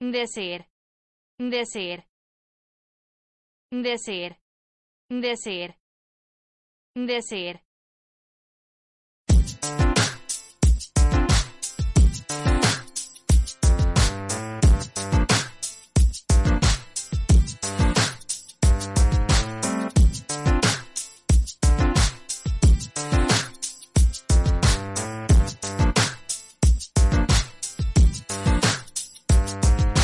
decir, decir, decir, decir, decir,